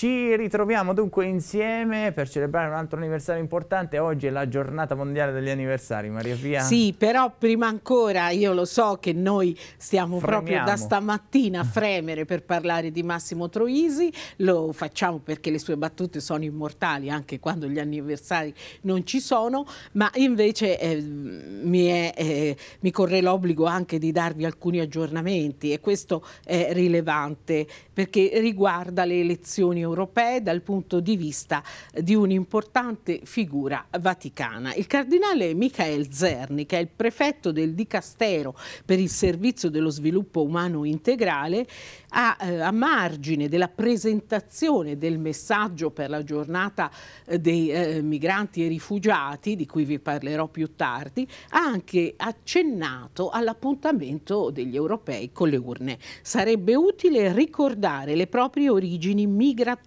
Ci ritroviamo dunque insieme per celebrare un altro anniversario importante. Oggi è la giornata mondiale degli anniversari, Maria Pia. Sì, però prima ancora io lo so che noi stiamo Fremiamo. proprio da stamattina a fremere per parlare di Massimo Troisi, lo facciamo perché le sue battute sono immortali anche quando gli anniversari non ci sono, ma invece eh, mi, è, eh, mi corre l'obbligo anche di darvi alcuni aggiornamenti e questo è rilevante perché riguarda le elezioni europee dal punto di vista di un'importante figura vaticana. Il cardinale Michael Zerni, che è il prefetto del Dicastero per il servizio dello sviluppo umano integrale, a, eh, a margine della presentazione del messaggio per la giornata eh, dei eh, migranti e rifugiati, di cui vi parlerò più tardi, ha anche accennato all'appuntamento degli europei con le urne. Sarebbe utile ricordare le proprie origini migratorie,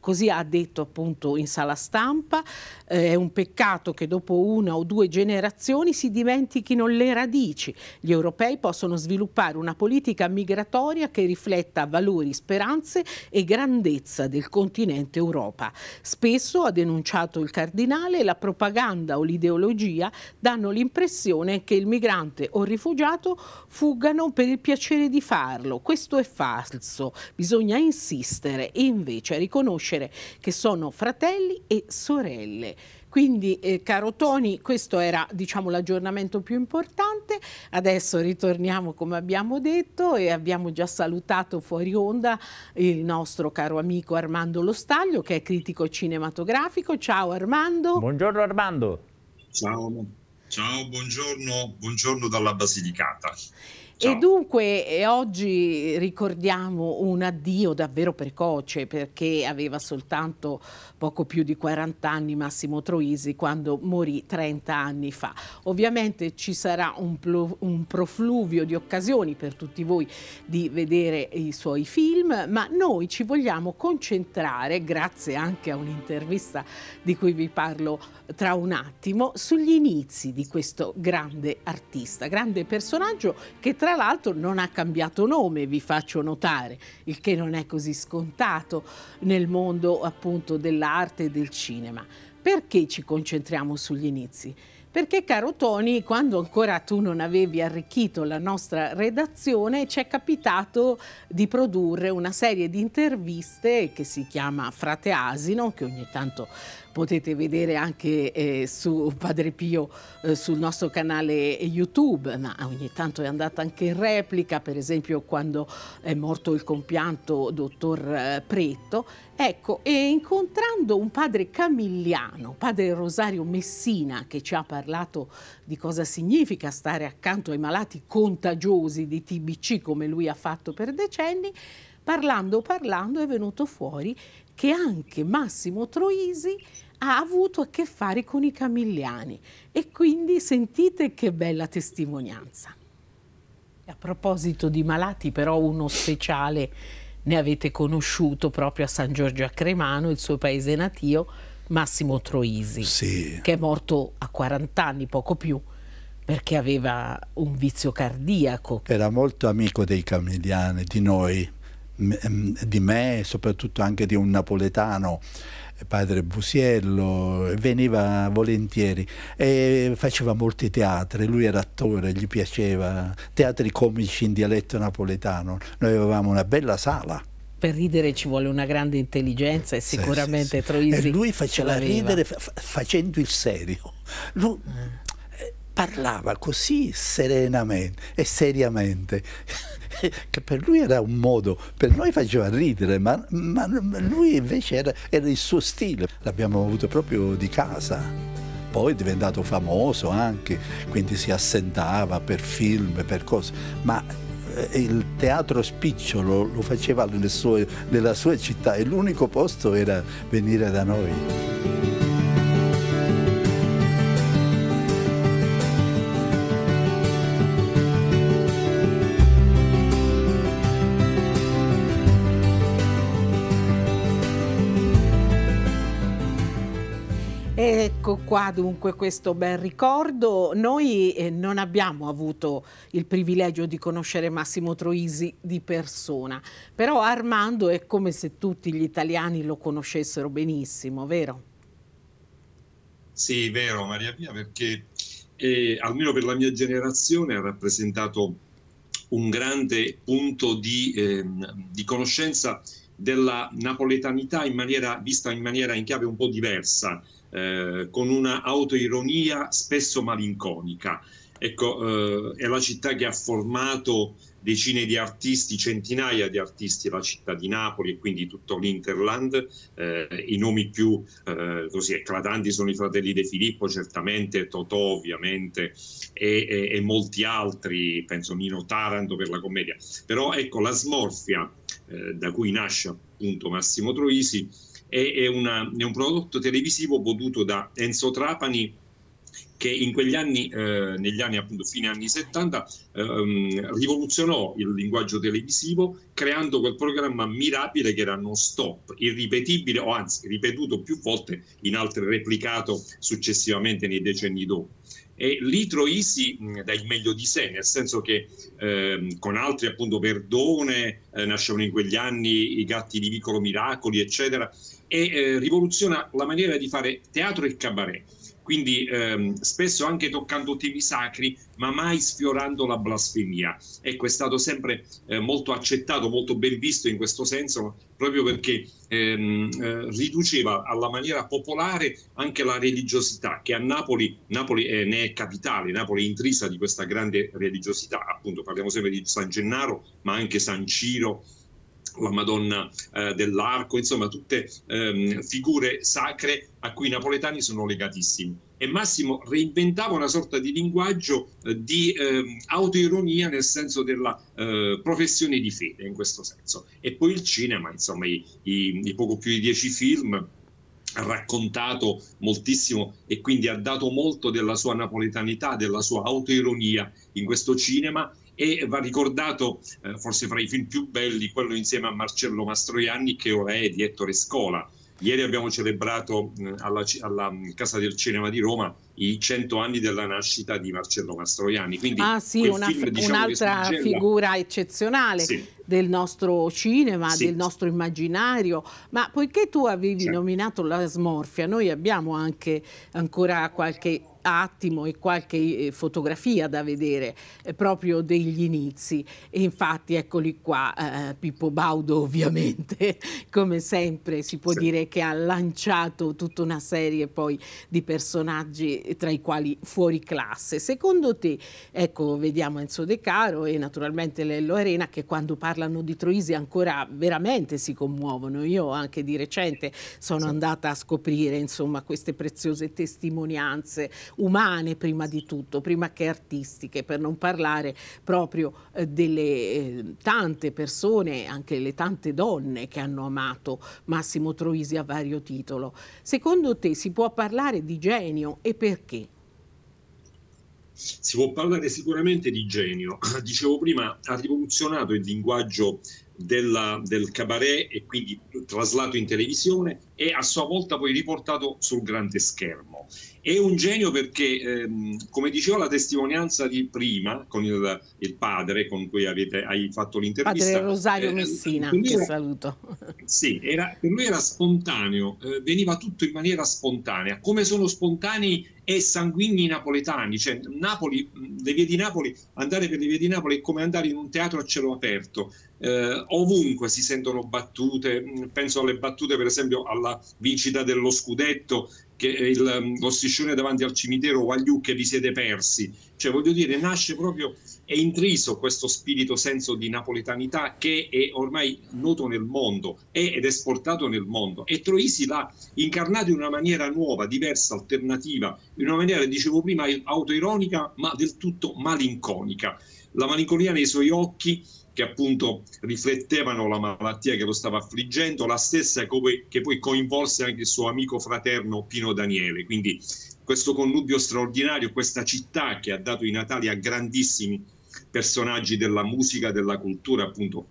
così ha detto appunto in sala stampa, eh, è un peccato che dopo una o due generazioni si dimentichino le radici. Gli europei possono sviluppare una politica migratoria che rifletta valori, speranze e grandezza del continente Europa. Spesso, ha denunciato il cardinale, la propaganda o l'ideologia danno l'impressione che il migrante o il rifugiato fuggano per il piacere di farlo. Questo è falso, bisogna insistere e invece riconoscere che sono fratelli e sorelle. Quindi, eh, caro Tony, questo era diciamo, l'aggiornamento più importante. Adesso ritorniamo come abbiamo detto e abbiamo già salutato fuori onda il nostro caro amico Armando Lostaglio, che è critico cinematografico. Ciao Armando. Buongiorno Armando. Ciao. Ciao, buongiorno, buongiorno dalla Basilicata. Ciao. E dunque eh, oggi ricordiamo un addio davvero precoce perché aveva soltanto poco più di 40 anni Massimo Troisi quando morì 30 anni fa. Ovviamente ci sarà un, un profluvio di occasioni per tutti voi di vedere i suoi film, ma noi ci vogliamo concentrare, grazie anche a un'intervista di cui vi parlo tra un attimo, sugli inizi di questo grande artista, grande personaggio che tra tra l'altro non ha cambiato nome, vi faccio notare, il che non è così scontato nel mondo appunto dell'arte e del cinema. Perché ci concentriamo sugli inizi? Perché caro Tony, quando ancora tu non avevi arricchito la nostra redazione, ci è capitato di produrre una serie di interviste che si chiama Frate Asino, che ogni tanto potete vedere anche eh, su Padre Pio eh, sul nostro canale YouTube, ma ogni tanto è andata anche in replica, per esempio quando è morto il compianto dottor eh, Preto. Ecco, e incontrando un padre camigliano, padre Rosario Messina, che ci ha parlato di cosa significa stare accanto ai malati contagiosi di TBC come lui ha fatto per decenni, parlando parlando è venuto fuori che anche Massimo Troisi ha avuto a che fare con i camigliani e quindi sentite che bella testimonianza. A proposito di malati, però uno speciale ne avete conosciuto proprio a San Giorgio a Cremano, il suo paese natio, Massimo Troisi, sì. che è morto a 40 anni, poco più, perché aveva un vizio cardiaco. Era molto amico dei camigliani, di noi, di me e soprattutto anche di un napoletano padre Busiello, veniva volentieri e faceva molti teatri, lui era attore, gli piaceva, teatri comici in dialetto napoletano, noi avevamo una bella sala. Per ridere ci vuole una grande intelligenza e sicuramente sì, sì, sì. Troisi e lui faceva ridere fa facendo il serio. Lui eh. parlava così serenamente e seriamente che per lui era un modo, per noi faceva ridere, ma, ma lui invece era, era il suo stile, l'abbiamo avuto proprio di casa. Poi è diventato famoso anche, quindi si assentava per film, per cose, ma eh, il teatro spicciolo lo faceva sue, nella sua città e l'unico posto era venire da noi. Ecco qua dunque questo bel ricordo. Noi eh, non abbiamo avuto il privilegio di conoscere Massimo Troisi di persona, però Armando è come se tutti gli italiani lo conoscessero benissimo, vero? Sì, vero Maria Pia, perché eh, almeno per la mia generazione ha rappresentato un grande punto di, eh, di conoscenza della napoletanità in maniera, vista in maniera in chiave un po' diversa eh, con una autoironia spesso malinconica. Ecco, eh, è la città che ha formato decine di artisti, centinaia di artisti, la città di Napoli e quindi tutto l'Interland. Eh, I nomi più eh, così eclatanti sono i fratelli De Filippo, certamente, Totò ovviamente e, e, e, molti altri, penso Nino Taranto per la commedia. Però ecco, la smorfia eh, da cui nasce appunto Massimo Troisi è, è, una, è un prodotto televisivo voluto da Enzo Trapani che in quegli anni, eh, negli anni appunto fine anni 70, ehm, rivoluzionò il linguaggio televisivo creando quel programma mirabile che era non stop, irripetibile o anzi ripetuto più volte, in altre replicato successivamente nei decenni dopo. E lì Troisi dà il meglio di sé, nel senso che ehm, con altri appunto Verdone, eh, nascevano in quegli anni i gatti di Vicolo Miracoli, eccetera, e eh, rivoluziona la maniera di fare teatro e cabaret quindi ehm, spesso anche toccando temi sacri, ma mai sfiorando la blasfemia. Ecco, è stato sempre eh, molto accettato, molto ben visto in questo senso, proprio perché ehm, eh, riduceva alla maniera popolare anche la religiosità, che a Napoli, Napoli eh, ne è capitale, Napoli è intrisa di questa grande religiosità, appunto parliamo sempre di San Gennaro, ma anche San Ciro, la Madonna eh, dell'Arco, insomma tutte ehm, figure sacre a cui i napoletani sono legatissimi. E Massimo reinventava una sorta di linguaggio eh, di eh, autoironia nel senso della eh, professione di fede, in questo senso. E poi il cinema, insomma, i, i, i poco più di dieci film ha raccontato moltissimo e quindi ha dato molto della sua napoletanità, della sua autoironia in questo cinema e va ricordato eh, forse fra i film più belli quello insieme a Marcello Mastroianni che ora è di Ettore Scola. Ieri abbiamo celebrato eh, alla, alla, Casa del Cinema di Roma i cento anni della nascita di Marcello Mastroianni. Quindi ah sì, una, film, diciamo, un'altra figura eccezionale sì. del nostro cinema, sì. del nostro immaginario. Ma poiché tu avevi sì. nominato la smorfia, noi abbiamo anche ancora qualche attimo e qualche eh, fotografia da vedere eh, proprio degli inizi e infatti eccoli qua eh, Pippo Baudo ovviamente come sempre si può sì. dire che ha lanciato tutta una serie poi di personaggi tra i quali fuori classe secondo te ecco vediamo Enzo De Caro e naturalmente Lello Arena che quando parlano di Troisi ancora veramente si commuovono io anche di recente sono sì. andata a scoprire insomma queste preziose testimonianze umane prima di tutto, prima che artistiche, per non parlare proprio eh, delle eh, tante persone, anche le tante donne che hanno amato Massimo Troisi a vario titolo. Secondo te si può parlare di genio e perché? Si può parlare sicuramente di genio. Dicevo prima, ha rivoluzionato il linguaggio della, del cabaret e quindi traslato in televisione e a sua volta poi riportato sul grande schermo. È un genio perché, ehm, come diceva la testimonianza di prima, con il, il padre con cui avete, hai fatto l'intervista. Padre Rosario eh, Messina, che era, saluto. Sì, era, per lui era spontaneo, eh, veniva tutto in maniera spontanea, come sono spontanei e sanguigni napoletani, cioè Napoli, le vie di Napoli, andare per le vie di Napoli è come andare in un teatro a cielo aperto, eh, ovunque si sentono battute, penso alle battute per esempio alla vincita dello scudetto che il, lo striscione davanti al cimitero Guagliù che vi siete persi. Cioè, voglio dire, nasce proprio, è intriso questo spirito, senso di napoletanità che è ormai noto nel mondo è, ed esportato nel mondo. E Troisi l'ha incarnato in una maniera nuova, diversa, alternativa, in una maniera, dicevo prima, autoironica, ma del tutto malinconica. La malinconia nei suoi occhi che appunto riflettevano la malattia che lo stava affliggendo, la stessa che poi, coinvolse anche il suo amico fraterno Pino Daniele. Quindi questo connubio straordinario, questa città che ha dato i Natali a grandissimi personaggi della musica, della cultura, appunto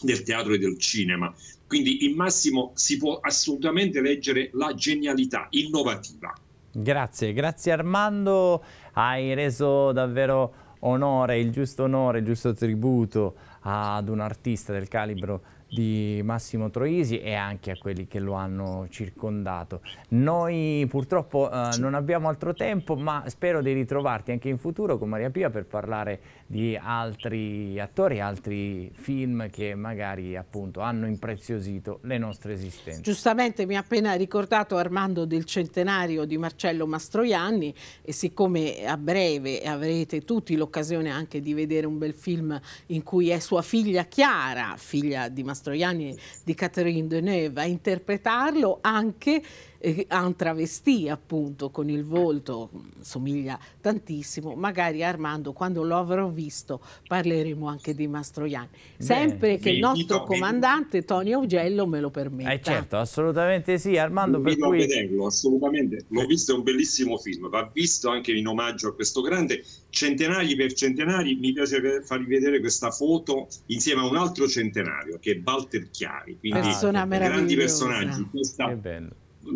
del teatro e del cinema. Quindi in massimo si può assolutamente leggere la genialità innovativa Grazie, grazie Armando, hai reso davvero onore, il giusto onore, il giusto tributo ad un artista del calibro di Massimo Troisi e anche a quelli che lo hanno circondato. Noi purtroppo eh, non abbiamo altro tempo, ma spero di ritrovarti anche in futuro con Maria Pia per parlare di altri attori, altri film che magari appunto hanno impreziosito le nostre esistenze. Giustamente mi ha appena ricordato Armando del centenario di Marcello Mastroianni e siccome a breve avrete tutti l'occasione anche di vedere un bel film in cui è sua figlia Chiara, figlia di Mastroianni di Catherine Deneuve, a interpretarlo anche eh, un travestì appunto con il volto, somiglia tantissimo, magari Armando quando lo avrò visto parleremo anche di Mastroianni, sempre Beh, che il nostro comandante Tony Augello me lo permetta. Eh certo, assolutamente sì, Armando per cui... vederlo, assolutamente, l'ho visto, è un bellissimo film, va visto anche in omaggio a questo grande, centenari per centenari, mi piace farvi vedere questa foto insieme a un altro centenario che è Walter Chiari, quindi Persona grandi personaggi, questa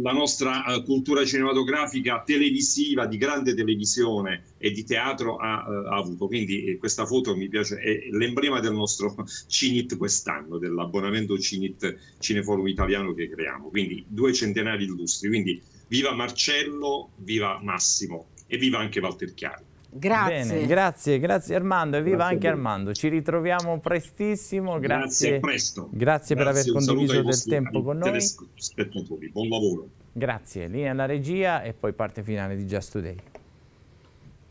la nostra uh, cultura cinematografica televisiva, di grande televisione e di teatro ha, uh, ha avuto. Quindi eh, questa foto mi piace, è l'emblema del nostro CINIT quest'anno, dell'abbonamento CINIT Cineforum Italiano che creiamo. Quindi due centenari illustri. Quindi viva Marcello, viva Massimo e viva anche Walter Chiari. Grazie. Bene, grazie, grazie Armando e viva grazie anche Armando. Ci ritroviamo prestissimo. Grazie, grazie. Grazie, grazie per aver condiviso del tempo con noi. Buon lavoro. Grazie, linea alla regia e poi parte finale di Just Today.